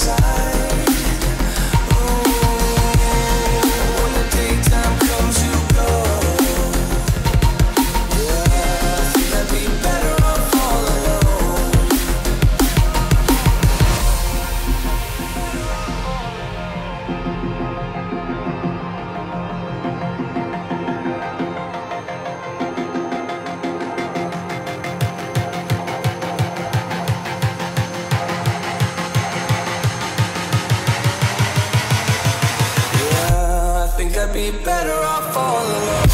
side. Be better off all alone.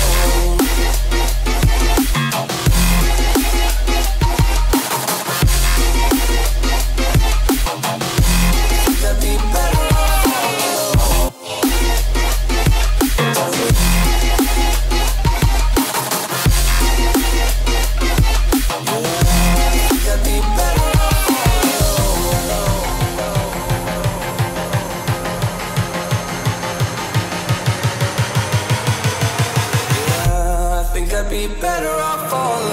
better off all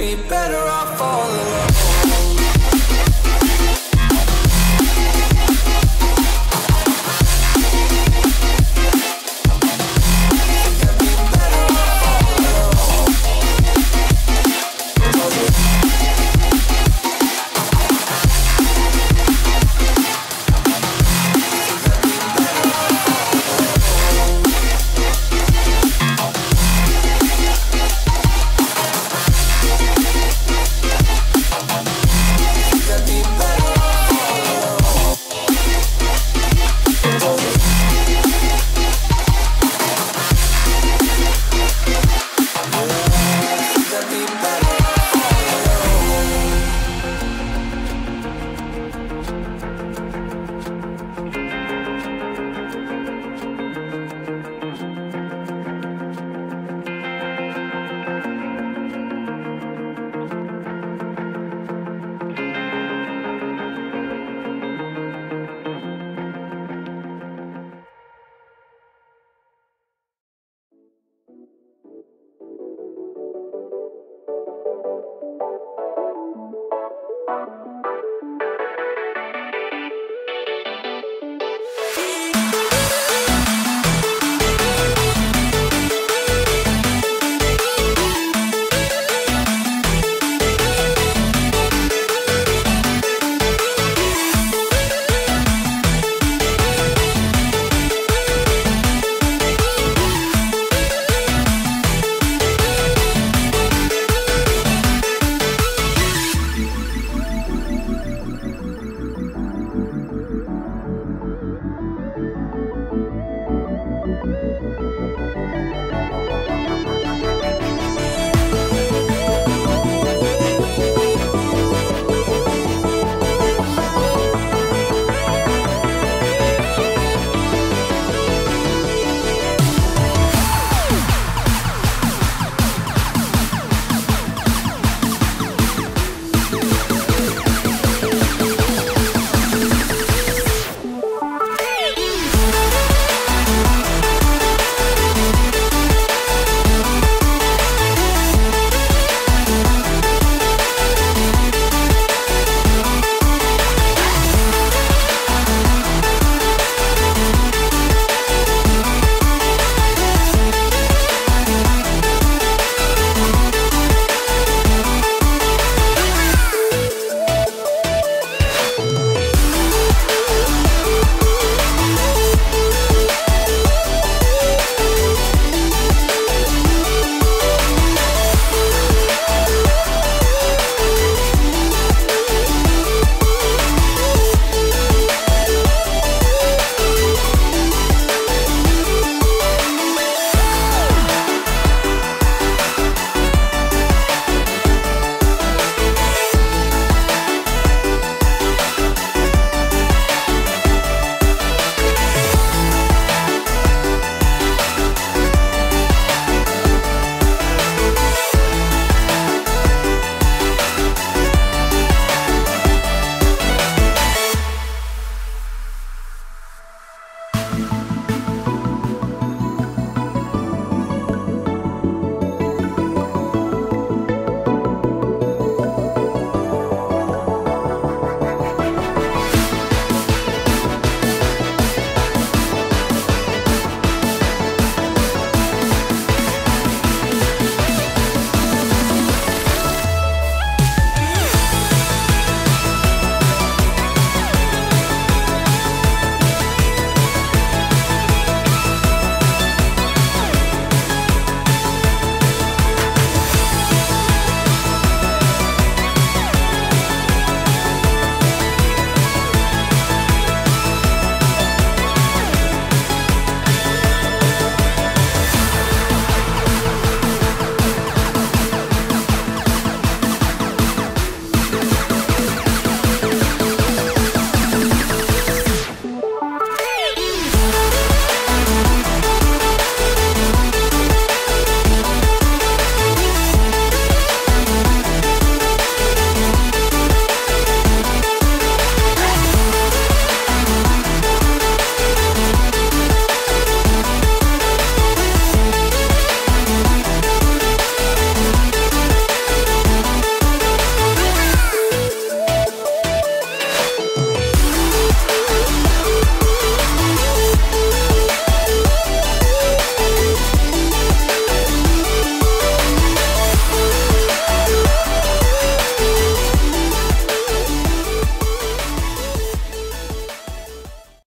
be better off all alone.